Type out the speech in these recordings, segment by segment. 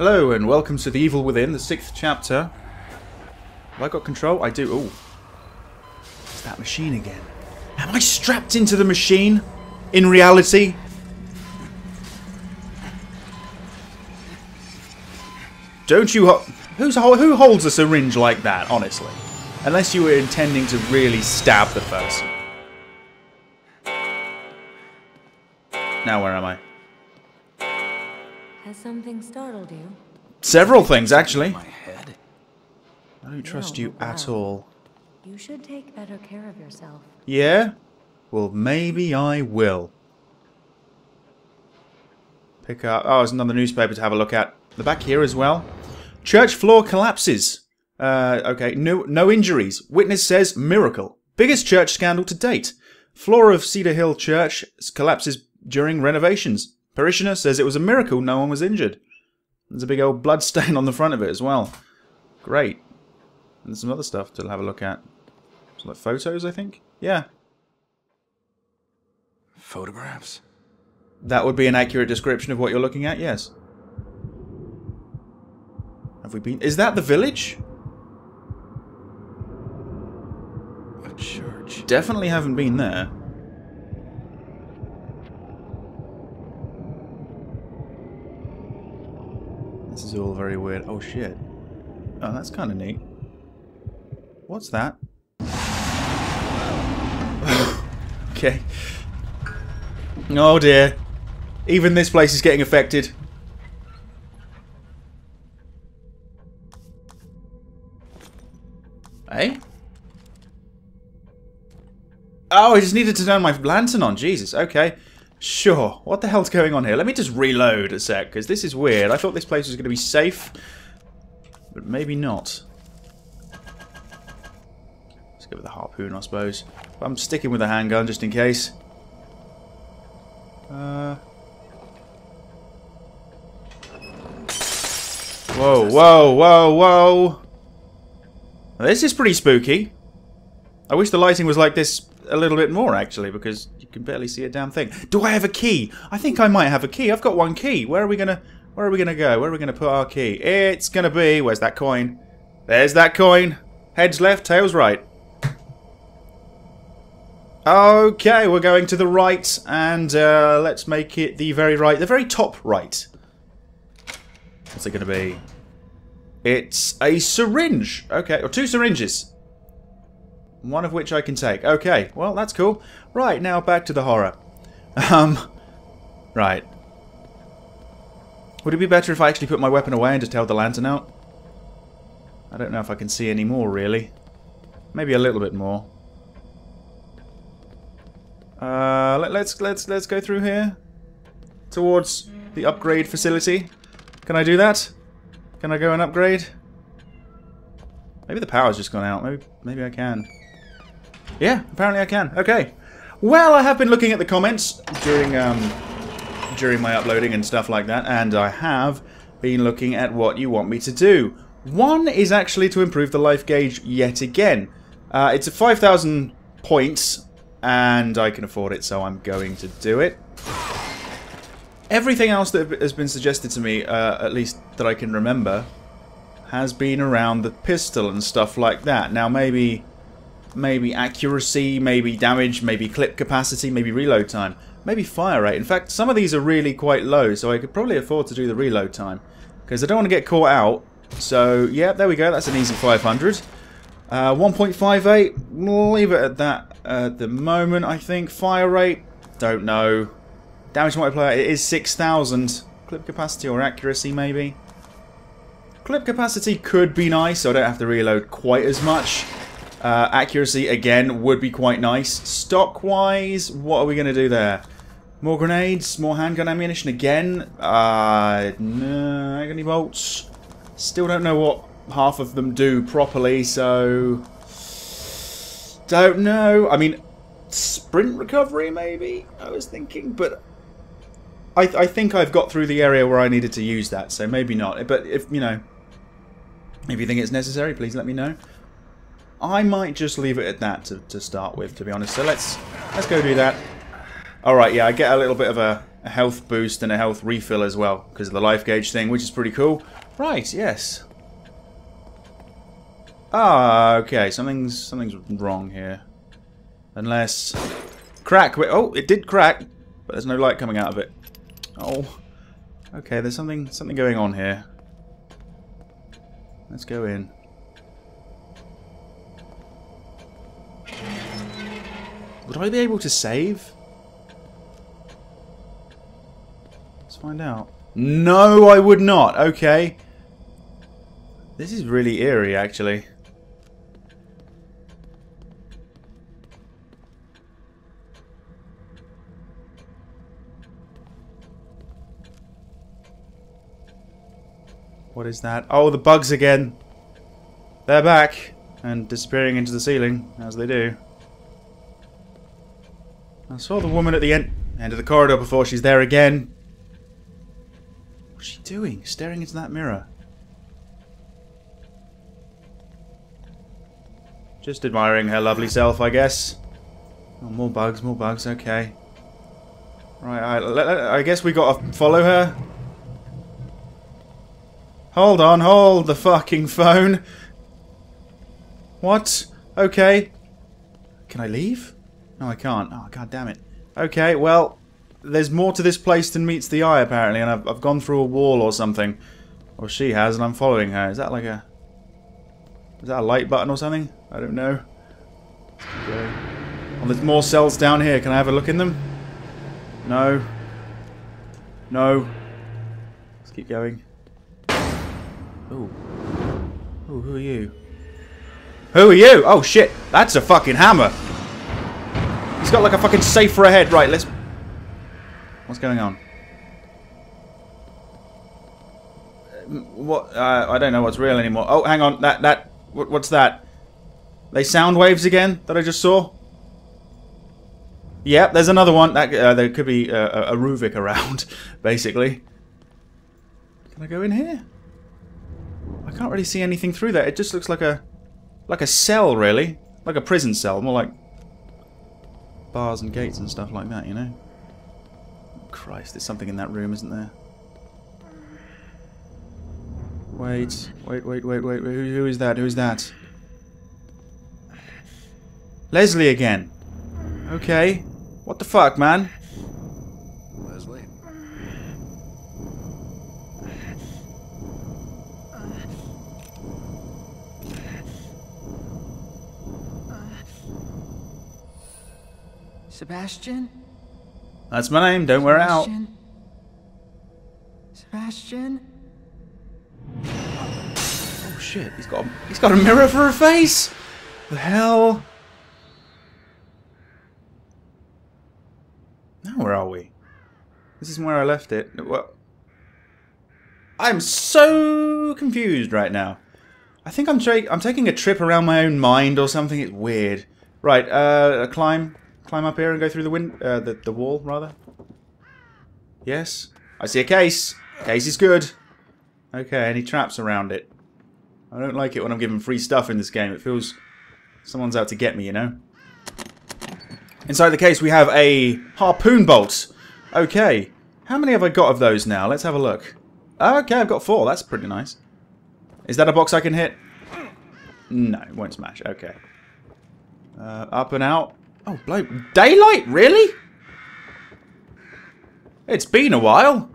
Hello and welcome to The Evil Within, the sixth chapter. Have I got control? I do. Oh. It's that machine again. Am I strapped into the machine? In reality? Don't you... Ho who's who holds a syringe like that, honestly? Unless you were intending to really stab the person. Now where am I? Has something startled you? Several things, actually. My head. I don't trust No, you at all. You should take better care of yourself. Yeah? Well, maybe I will. Pick up... Oh, there's another newspaper to have a look at. The back here as well. Church floor collapses. Uh, okay, no, no injuries. Witness says miracle. Biggest church scandal to date. Floor of Cedar Hill Church collapses during renovations. Parishioner says it was a miracle no one was injured. There's a big old blood stain on the front of it as well. Great. And there's some other stuff to have a look at. Some like photos, I think? Yeah. Photographs? That would be an accurate description of what you're looking at, yes. Have we been... Is that the village? A church. Definitely haven't been there. Is all very weird. Oh, shit. Oh, that's kind of neat. What's that? okay. Oh, dear. Even this place is getting affected. Eh? Oh, I just needed to turn my lantern on. Jesus, okay. Sure. What the hell's going on here? Let me just reload a sec, because this is weird. I thought this place was going to be safe, but maybe not. Let's go with the harpoon, I suppose. I'm sticking with the handgun, just in case. Uh... Whoa, whoa, whoa, whoa! This is pretty spooky. I wish the lighting was like this a little bit more, actually, because can barely see a damn thing. Do I have a key? I think I might have a key. I've got one key. Where are we gonna... Where are we gonna go? Where are we gonna put our key? It's gonna be... Where's that coin? There's that coin. Heads left, tails right. Okay, we're going to the right, and uh, let's make it the very right, the very top right. What's it going to be? It's a syringe. Okay, or two syringes. One of which I can take. Okay, well, that's cool. Right, now back to the horror. Um, right. Would it be better if I actually put my weapon away and just held the lantern out? I don't know if I can see any more, really. Maybe a little bit more. Uh, let, let's let's let's go through here towards the upgrade facility. Can I do that? Can I go and upgrade? Maybe the power's just gone out. Maybe maybe I can. Yeah, apparently I can. Okay. Well, I have been looking at the comments during um during my uploading and stuff like that, and I have been looking at what you want me to do. One is actually to improve the life gauge yet again. Uh, it's at 5,000 points, and I can afford it, so I'm going to do it. Everything else that has been suggested to me, uh, at least that I can remember, has been around the pistol and stuff like that. Now, maybe, maybe accuracy, maybe damage, maybe clip capacity, maybe reload time, maybe fire rate. In fact, some of these are really quite low, so I could probably afford to do the reload time because I don't want to get caught out. So, yeah, there we go. That's an easy 500. Uh, 1.58, leave it at that at the moment, I think. Fire rate, don't know. Damage multiplier, it is 6,000. Clip capacity or accuracy, maybe. Clip capacity could be nice, so I don't have to reload quite as much. Uh, accuracy, again, would be quite nice. Stock-wise, what are we going to do there? More grenades, more handgun ammunition again. Uh, no, agony bolts. Still don't know what half of them do properly, so... Don't know. I mean, sprint recovery, maybe? I was thinking, but... I, I think I've got through the area where I needed to use that, so maybe not. But if, you know... If you think it's necessary, please let me know. I might just leave it at that to, to start with, to be honest. So let's let's go do that. Alright, yeah, I get a little bit of a a health boost and a health refill as well because of the life gauge thing, which is pretty cool. Right, yes. Ah, okay. Something's something's wrong here. Unless crack. Oh, it did crack, but there's no light coming out of it. Oh, okay. There's something something going on here. Let's go in. Would I be able to save? Let's find out. No, I would not. Okay. This is really eerie, actually. What is that? Oh, the bugs again. They're back and disappearing into the ceiling, as they do. I saw the woman at the end, end of the corridor before she's there again. What's she doing? Staring into that mirror. Just admiring her lovely self, I guess. Oh, more bugs, more bugs, okay. Right, I, I guess we gotta follow her. Hold on, hold the fucking phone. What? Okay. Can I leave? No, I can't. Oh, god damn it. Okay, well, there's more to this place than meets the eye, apparently, and I've, I've gone through a wall or something. Or she has, and I'm following her. Is that like a... Is that a light button or something? I don't know. Okay. Oh, there's more cells down here. Can I have a look in them? No. No. Let's keep going. Ooh. Ooh, who are you? Who are you? Oh shit, that's a fucking hammer. He's got like a fucking safe for a head. Right, let's... What's going on? What? Uh, I don't know what's real anymore. Oh, hang on. That, that... What's that? They sound waves again that I just saw? Yep, there's another one. That uh, There could be a, a Ruvik around, basically. Can I go in here? I can't really see anything through there. It just looks like a like a cell, really. Like a prison cell. More like bars and gates and stuff like that, you know? Christ, there's something in that room, isn't there? Wait, wait, wait, wait, wait. Who, who is that? Who is that? Leslie again. Okay. What the fuck, man? Sebastian? That's my name. Don't wear it out. Sebastian? Sebastian? Oh shit! He's got a, he's got a mirror for a face. The hell? Now where are we? This isn't where I left it. Well, I'm so confused right now. I think I'm tra I'm taking a trip around my own mind or something. It's weird. Right, uh, climb, climb up here and go through the wind, uh, the the wall rather. Yes, I see a case. Case is good. Okay, any traps around it? I don't like it when I'm given free stuff in this game. It feels someone's out to get me, you know. Inside the case we have a harpoon bolt. Okay, how many have I got of those now? Let's have a look. Okay, I've got four. That's pretty nice. Is that a box I can hit? No, it won't smash. Okay. Uh, up and out. Oh, blow. Daylight? Really? It's been a while.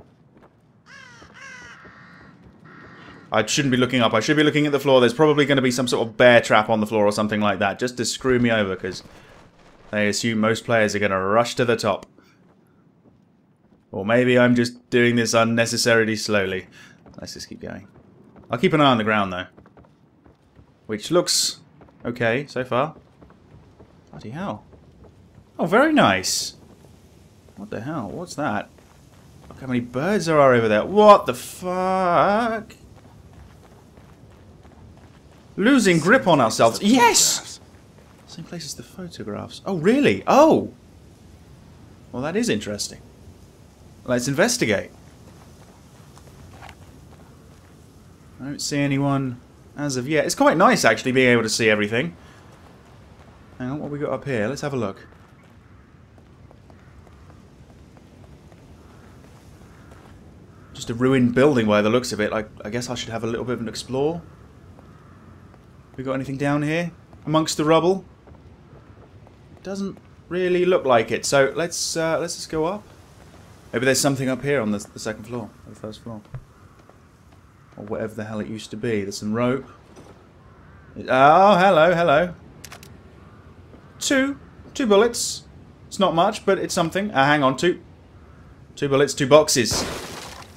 I shouldn't be looking up. I should be looking at the floor. There's probably going to be some sort of bear trap on the floor or something like that, just to screw me over, because they assume most players are going to rush to the top. Or maybe I'm just doing this unnecessarily slowly. Let's just keep going. I'll keep an eye on the ground, though. Which looks okay so far. Bloody hell. Oh, very nice. What the hell? What's that? Look how many birds there are over there. What the fuck? Losing grip on ourselves. Yes! Same place as the photographs. Oh, really? Oh! Well, that is interesting. Let's investigate. I don't see anyone as of yet. It's quite nice, actually, being able to see everything. Hang on, what we got up here? Let's have a look. Just a ruined building by the looks of it. I, I guess I should have a little bit of an explore. We got anything down here? Amongst the rubble? Doesn't really look like it. So let's uh, let's just go up. Maybe there's something up here on the, the second floor, or the first floor. Or whatever the hell it used to be. There's some rope. Oh, hello, hello. Two. Two bullets. It's not much, but it's something. Uh, hang on, two. Two bullets, two boxes.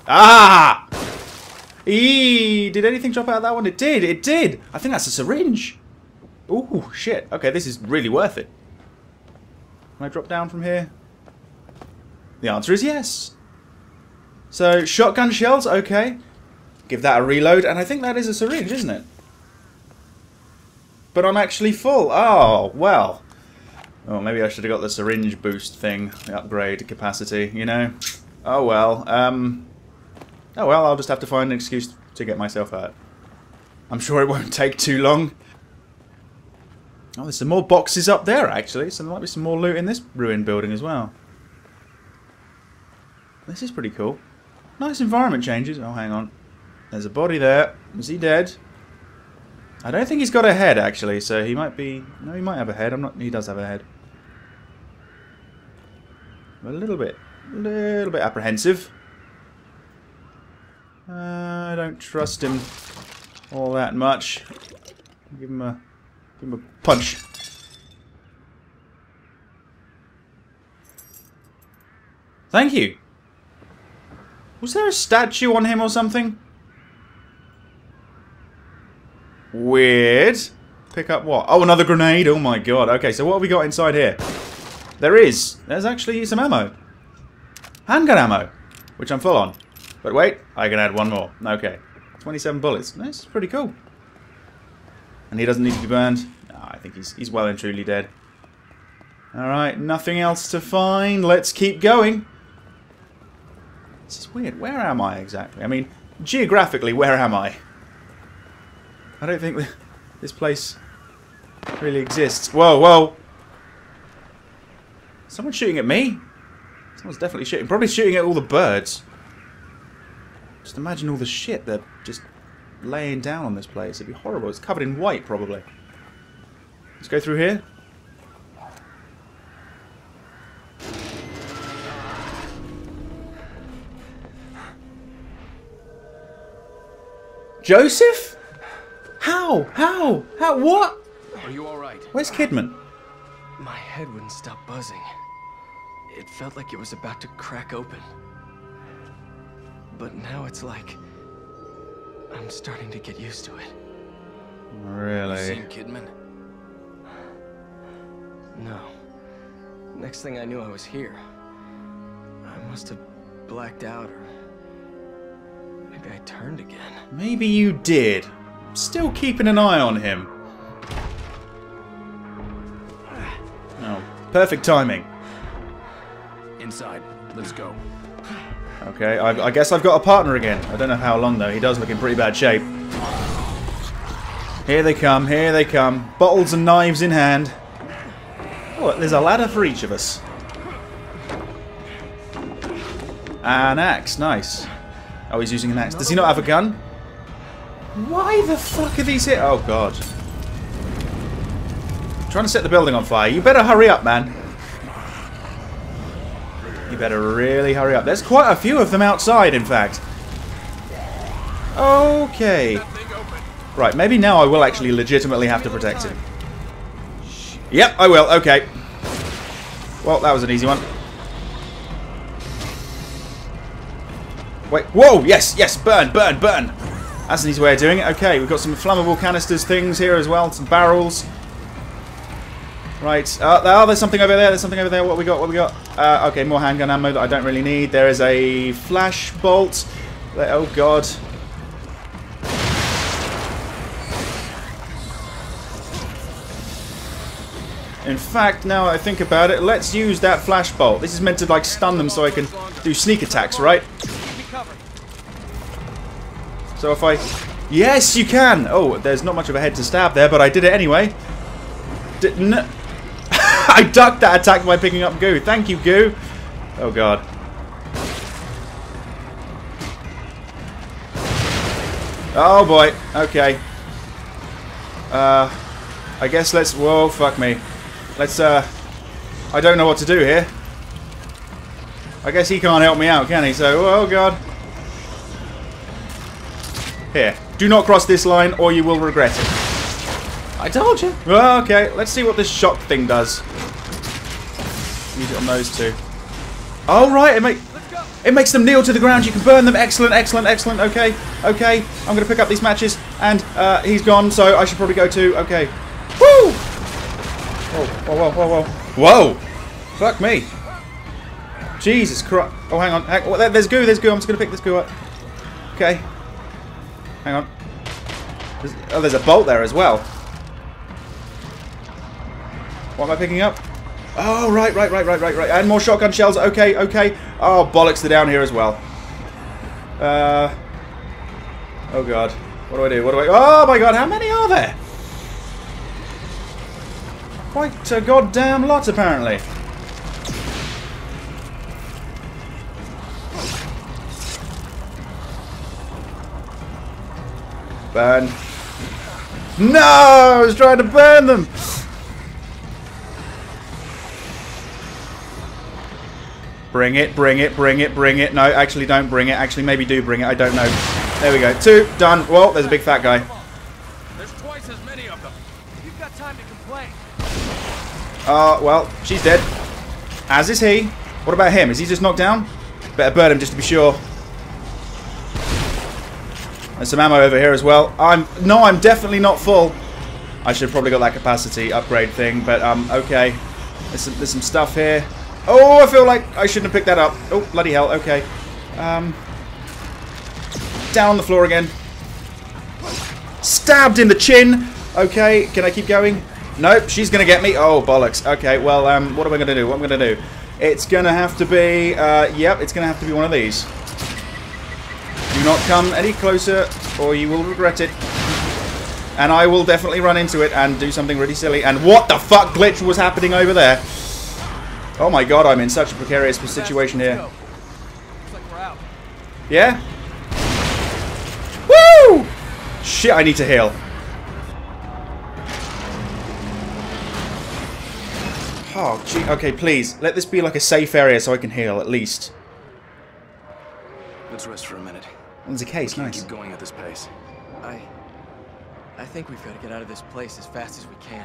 Ah! Eee! Did anything drop out of that one? It did, it did! I think that's a syringe. Ooh, shit. Okay, this is really worth it. Can I drop down from here? The answer is yes. So, shotgun shells, okay. Give that a reload, and I think that is a syringe, isn't it? But I'm actually full. Oh, well. Oh, maybe I should have got the syringe boost thing, the upgrade capacity, you know? Oh well, um... Oh well, I'll just have to find an excuse to get myself out. I'm sure it won't take too long. Oh, there's some more boxes up there, actually, so there might be some more loot in this ruined building as well. This is pretty cool. Nice environment changes. Oh, hang on. There's a body there. Is he dead? I don't think he's got a head, actually, so he might be... No, he might have a head. I'm not... He does have a head. A little bit. A little bit apprehensive. I don't trust him all that much. Give him a... Give him a punch. Thank you. Was there a statue on him or something? Weird. Pick up what? Oh, another grenade. Oh my god. Okay, so what have we got inside here? There is. There's actually some ammo. Handgun ammo. Which I'm full on. But wait, I can add one more. Okay. 27 bullets. That's pretty cool. And he doesn't need to be burned. No, I think he's, he's well and truly dead. Alright, nothing else to find. Let's keep going. This is weird. Where am I exactly? I mean, geographically, where am I? I don't think this place really exists. Whoa, whoa. Someone's shooting at me? Someone's definitely shooting. Probably shooting at all the birds. Just imagine all the shit they're just laying down on this place. It'd be horrible. It's covered in white, probably. Let's go through here. Joseph? How? How? How? What? Are you alright? Where's Kidman? My head wouldn't stop buzzing. It felt like it was about to crack open. But now it's like... I'm starting to get used to it. Really? Seen Kidman? No. Next thing I knew, I was here. I must have blacked out, or... Maybe I turned again. Maybe you did. Still keeping an eye on him. Oh, perfect timing. Inside. Let's go. Okay, I, I guess I've got a partner again. I don't know how long though. He does look in pretty bad shape. Here they come, here they come. Bottles and knives in hand. Oh, there's a ladder for each of us. An axe, nice. Oh, he's using an axe. Does he not have a gun? Why the fuck are these here? Oh, God. trying to set the building on fire. You better hurry up, man. Better really hurry up. There's quite a few of them outside, in fact. Okay. Right, maybe now I will actually legitimately have to protect him. Yep, I will. Okay. Well, that was an easy one. Wait. Whoa! Yes, yes! Burn, burn, burn! That's an easy way of doing it. Okay, we've got some flammable canisters things here as well. Some barrels. Right. Uh, oh, there's something over there. There's something over there. What we got? What we got? Uh, okay, more handgun ammo that I don't really need. There is a flash bolt. Oh, God. In fact, now I think about it, let's use that flash bolt. This is meant to like stun them so I can do sneak attacks, right? So if I... Yes, you can! Oh, there's not much of a head to stab there, but I did it anyway. Didn't... I ducked that attack by picking up goo. Thank you, goo. Oh, God. Oh boy. Okay. Uh, I guess let's. Whoa, fuck me. Let's. Uh, I don't know what to do here. I guess he can't help me out, can he? So, oh god. Here. Do not cross this line or you will regret it. I told you. Well, okay. Let's see what this shock thing does. Use it on those two. Oh, right. It, make, it makes them kneel to the ground. You can burn them. Excellent, excellent, excellent. Okay. Okay. I'm going to pick up these matches. And uh, he's gone, so I should probably go too. Okay. Woo! Whoa, whoa, whoa, whoa, whoa. Whoa! Fuck me. Jesus Christ. Oh, hang on. Hang, there's goo, there's goo. I'm just to pick this goo up. Okay. Hang on. There's, oh, there's a bolt there as well. What am I picking up? Oh, right, right, right, right, right, right. And more shotgun shells. Okay, okay. Oh, bollocks, they're down here as well. Uh. Oh, God. What do I do? What do I... Oh, my God, how many are there? Quite a goddamn lot, apparently. Burn. No! I was trying to burn them! Bring it, bring it, bring it, bring it. No, actually don't bring it. Actually, maybe do bring it. I don't know. There we go. Two, done. Well, there's a big fat guy. There's twice as many of them. You've got time to complain. Uh, well, she's dead. As is he. What about him? Is he just knocked down? Better burn him just to be sure. There's some ammo over here as well. I'm no, I'm definitely not full. I should have probably got that capacity upgrade thing, but um, okay. There's some, there's some stuff here. Oh, I feel like I shouldn't have picked that up. Oh, bloody hell. Okay. Um, down the floor again. Stabbed in the chin. Okay, can I keep going? Nope, she's gonna get me. Oh bollocks. Okay, well, um, what am I gonna do? What am I gonna do? It's gonna have to be. Uh, yep, it's gonna have to be one of these. Do not come any closer, or you will regret it. And I will definitely run into it and do something really silly. And what the fuck glitch was happening over there? Oh my god, I'm in such a precarious situation here. Like. Yeah? Woo! Shit, I need to heal. Oh, gee. Okay, please. Let this be like a safe area so I can heal, at least. Let's rest for a minute. There's a case, Can't nice. keep going at this pace. I... I think we've got to get out of this place as fast as we can.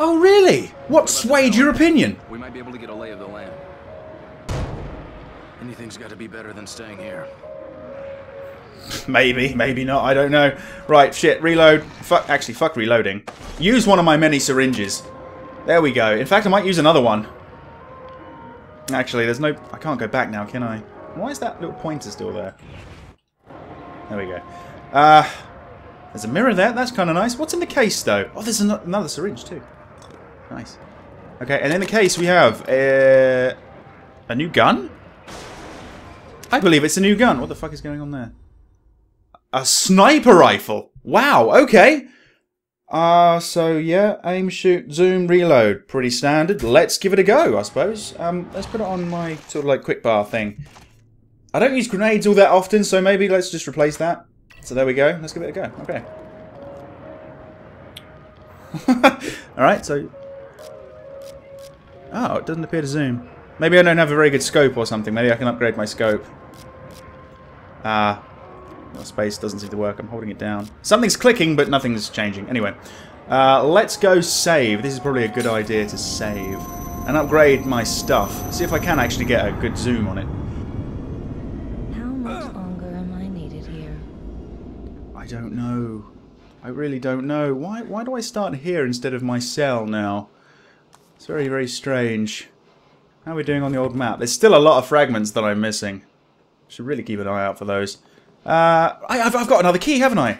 Oh, really? What swayed your opinion? We might be able to get a lay of the land. Anything's got to be better than staying here. Maybe, maybe not, I don't know. Right, shit, reload. Fuck, actually, fuck reloading. Use one of my many syringes. There we go. In fact, I might use another one. Actually, there's no... I can't go back now, can I? Why is that little pointer still there? There we go. Uh, there's a mirror there. That's kind of nice. What's in the case, though? Oh, there's ano- another syringe, too. Nice. Okay, and in the case we have uh, a new gun? I believe it's a new gun. What the fuck is going on there? A sniper rifle. Wow. Okay. Uh, so yeah, aim, shoot, zoom, reload. Pretty standard. Let's give it a go, I suppose. Um, let's put it on my sort of like quick bar thing. I don't use grenades all that often, so maybe let's just replace that. So there we go. Let's give it a go. Okay. Alright, so... Oh, it doesn't appear to zoom. Maybe I don't have a very good scope or something. Maybe I can upgrade my scope. Ah. well, space doesn't seem to work. I'm holding it down. Something's clicking, but nothing's changing. Anyway. Uh, let's go save. This is probably a good idea to save. And upgrade my stuff. See if I can actually get a good zoom on it. How much longer am I needed here? I don't know. I really don't know. Why why do I start here instead of my cell now? Very, very strange. How are we doing on the old map? There's still a lot of fragments that I'm missing. Should really keep an eye out for those. Uh, I, I've, I've got another key, haven't I?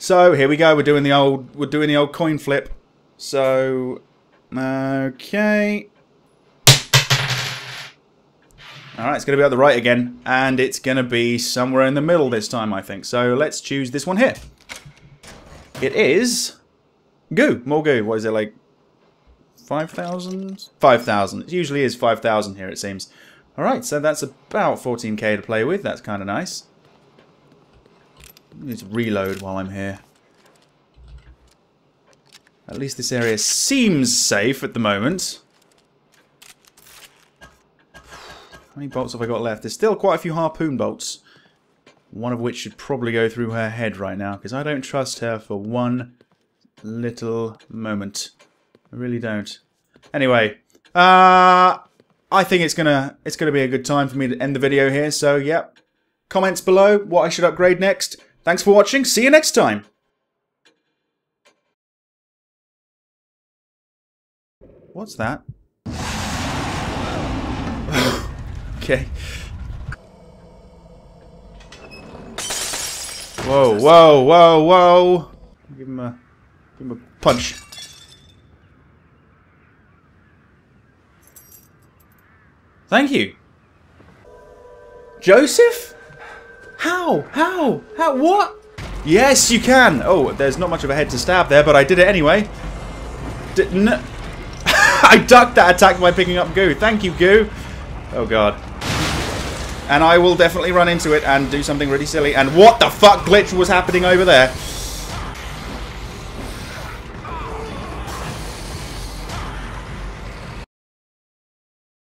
So here we go. We're doing the old we're doing the old coin flip. So okay. Alright, it's going to be at the right again, and it's going to be somewhere in the middle this time, I think. So let's choose this one here. It is goo, more goo. What is it, like 5,000? 5,000. It usually is 5,000 here, it seems. Alright, so that's about 14k to play with. That's kind of nice. Let's reload while I'm here. At least this area seems safe at the moment. How many bolts have I got left? There's still quite a few harpoon bolts. One of which should probably go through her head right now, because I don't trust her for one little moment. I really don't. Anyway, uh, I think it's gonna it's gonna be a good time for me to end the video here. So, yep. Comments below what I should upgrade next. Thanks for watching. See you next time. What's that? okay. Whoa, whoa, whoa, whoa! Give him a, give him a punch. Thank you. Joseph? How? How? How? What? Yes, you can. Oh, there's not much of a head to stab there, but I did it anyway. Didn't. I ducked that attack by picking up goo. Thank you, goo. Oh god. And I will definitely run into it and do something really silly. And what the fuck glitch was happening over there?